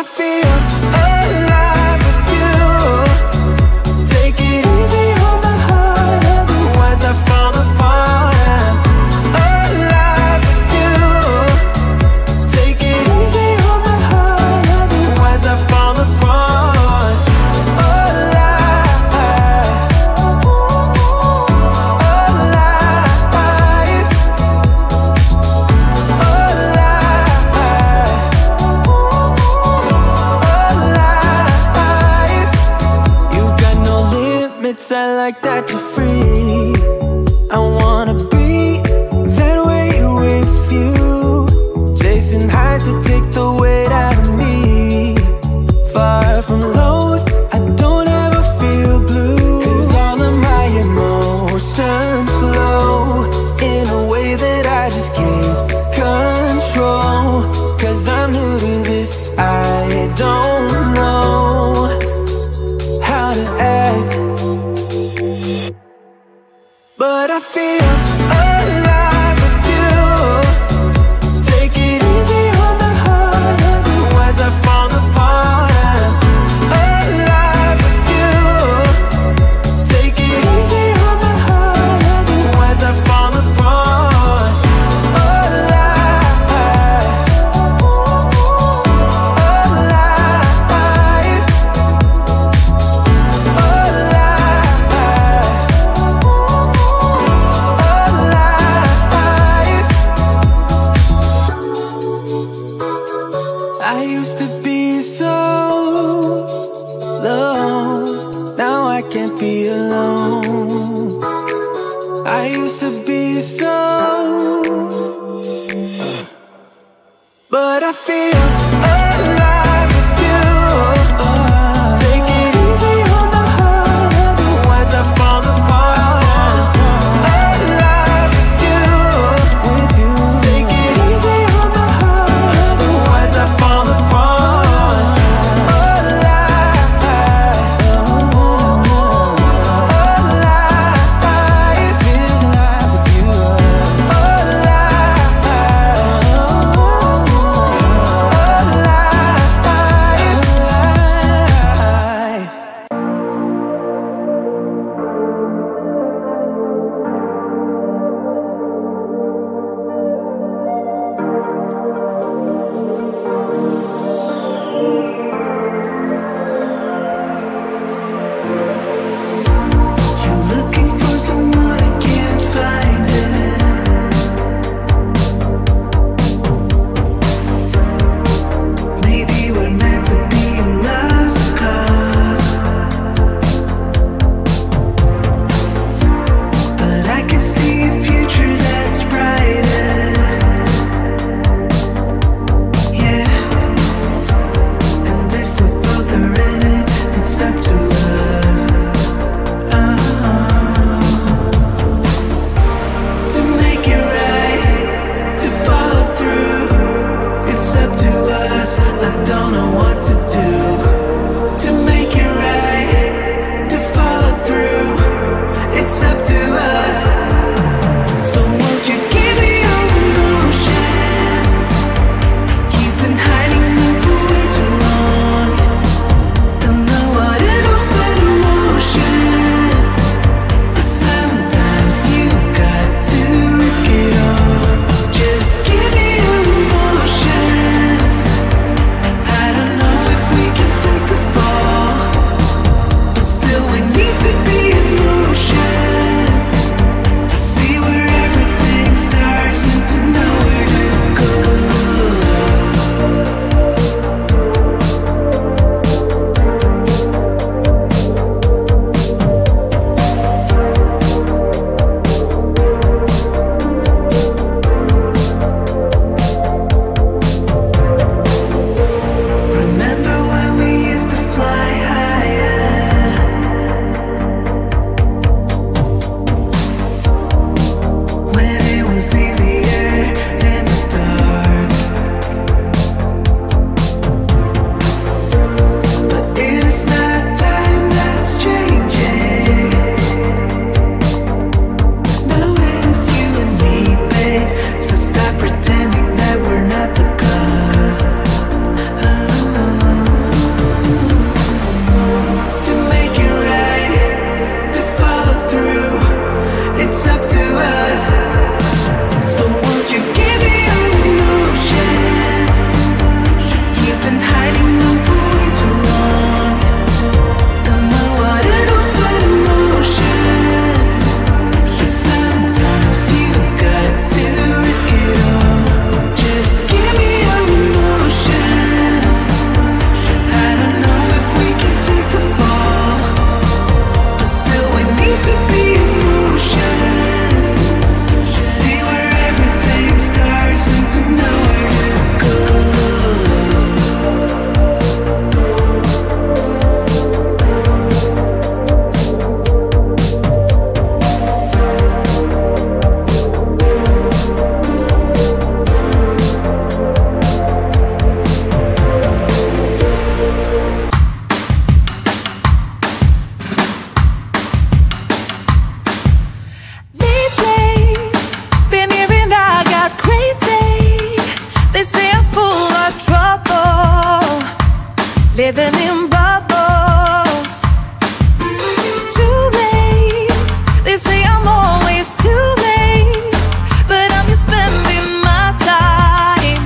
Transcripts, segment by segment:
I feel alone. I used to bathing in bubbles. Too late, they say I'm always too late, but I'm just spending my time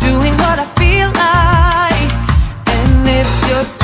doing what I feel like, and if you're.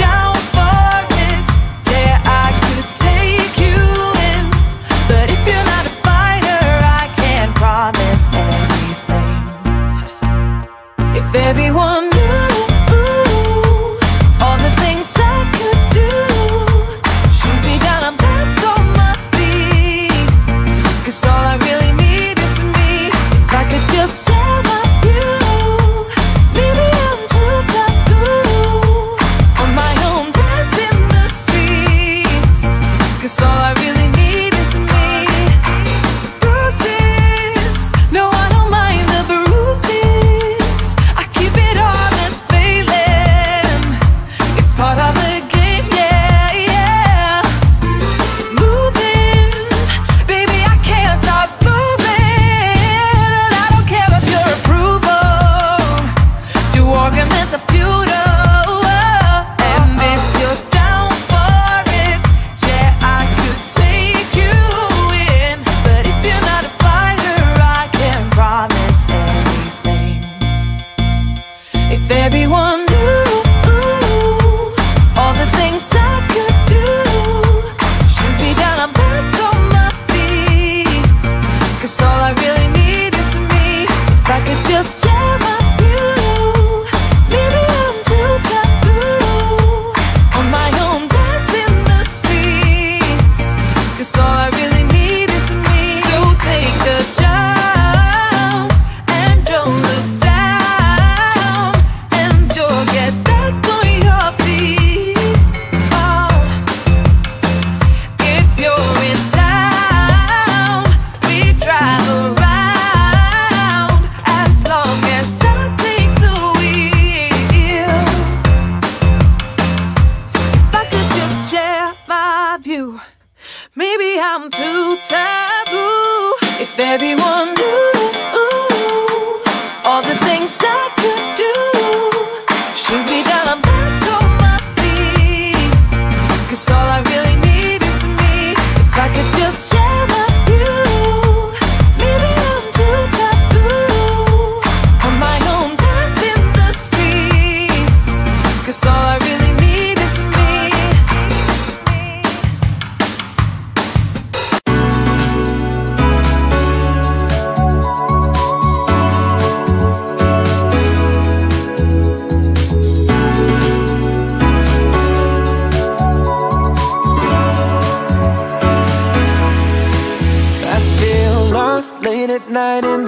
night in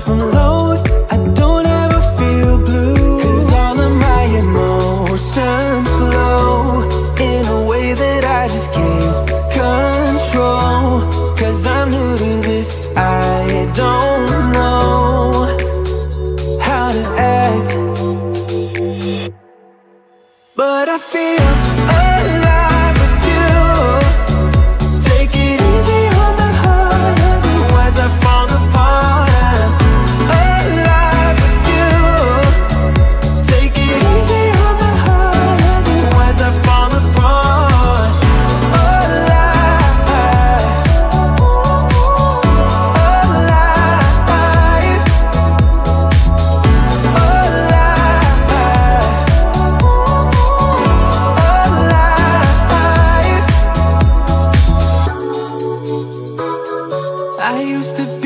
from low I used to